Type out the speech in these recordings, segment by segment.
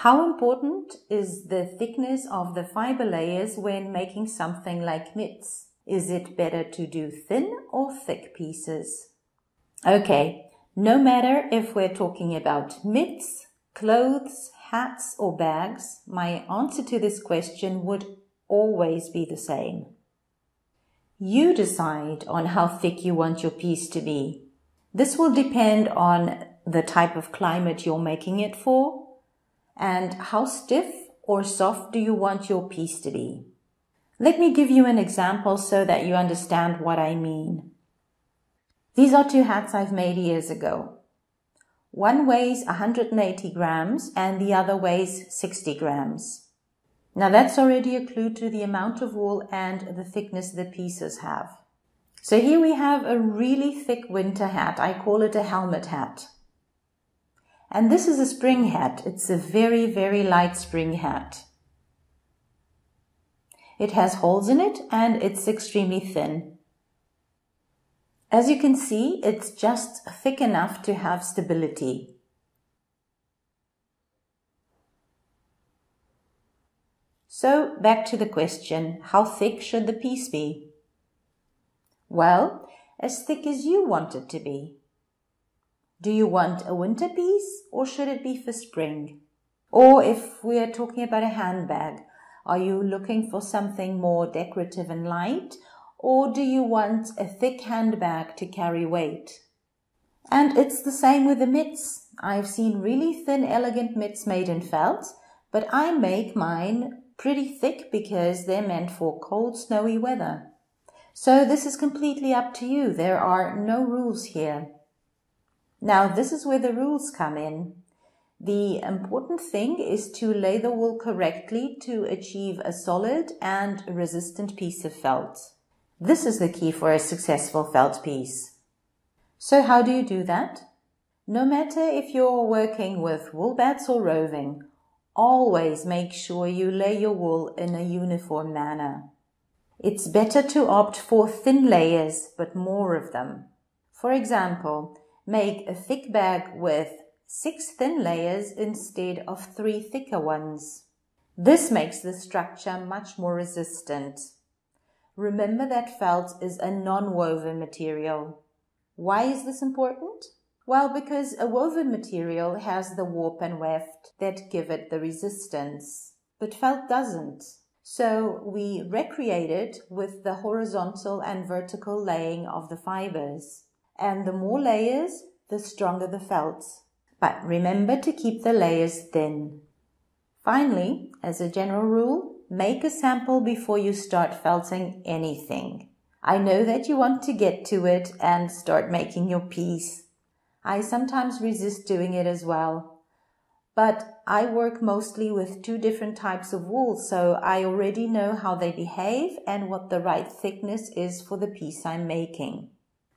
How important is the thickness of the fiber layers when making something like mitts? Is it better to do thin or thick pieces? Okay, no matter if we're talking about mitts, clothes, hats or bags, my answer to this question would always be the same. You decide on how thick you want your piece to be. This will depend on the type of climate you're making it for and how stiff or soft do you want your piece to be. Let me give you an example so that you understand what I mean. These are two hats I've made years ago. One weighs 180 grams and the other weighs 60 grams. Now that's already a clue to the amount of wool and the thickness the pieces have. So here we have a really thick winter hat. I call it a helmet hat. And this is a spring hat. It's a very, very light spring hat. It has holes in it and it's extremely thin. As you can see, it's just thick enough to have stability. So back to the question, how thick should the piece be? Well, as thick as you want it to be. Do you want a winter piece or should it be for spring? Or if we are talking about a handbag, are you looking for something more decorative and light or do you want a thick handbag to carry weight? And it's the same with the mitts. I've seen really thin, elegant mitts made in felt, but I make mine pretty thick because they're meant for cold, snowy weather. So this is completely up to you. There are no rules here. Now, this is where the rules come in. The important thing is to lay the wool correctly to achieve a solid and resistant piece of felt. This is the key for a successful felt piece. So how do you do that? No matter if you're working with wool bats or roving, always make sure you lay your wool in a uniform manner. It's better to opt for thin layers, but more of them. For example, Make a thick bag with six thin layers instead of three thicker ones. This makes the structure much more resistant. Remember that felt is a non-woven material. Why is this important? Well, because a woven material has the warp and weft that give it the resistance, but felt doesn't. So we recreate it with the horizontal and vertical laying of the fibers and the more layers, the stronger the felt. But remember to keep the layers thin. Finally, as a general rule, make a sample before you start felting anything. I know that you want to get to it and start making your piece. I sometimes resist doing it as well. But I work mostly with two different types of wool, so I already know how they behave and what the right thickness is for the piece I'm making.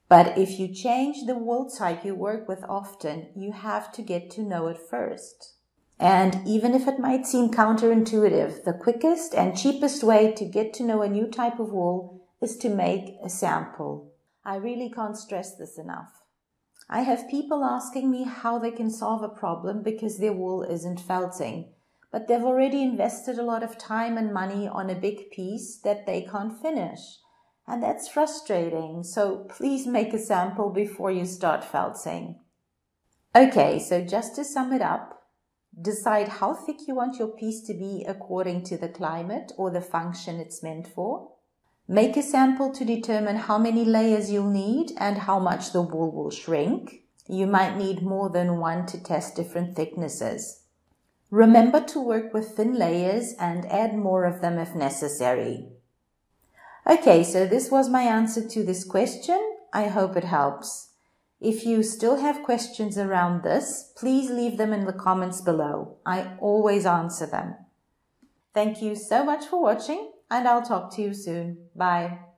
But if you change the wool type you work with often, you have to get to know it first. And even if it might seem counterintuitive, the quickest and cheapest way to get to know a new type of wool is to make a sample. I really can't stress this enough. I have people asking me how they can solve a problem because their wool isn't felting, but they've already invested a lot of time and money on a big piece that they can't finish and that's frustrating. So please make a sample before you start felting. Okay, so just to sum it up, decide how thick you want your piece to be according to the climate or the function it's meant for. Make a sample to determine how many layers you'll need and how much the wool will shrink. You might need more than one to test different thicknesses. Remember to work with thin layers and add more of them if necessary. Okay, so this was my answer to this question. I hope it helps. If you still have questions around this, please leave them in the comments below. I always answer them. Thank you so much for watching and I'll talk to you soon. Bye.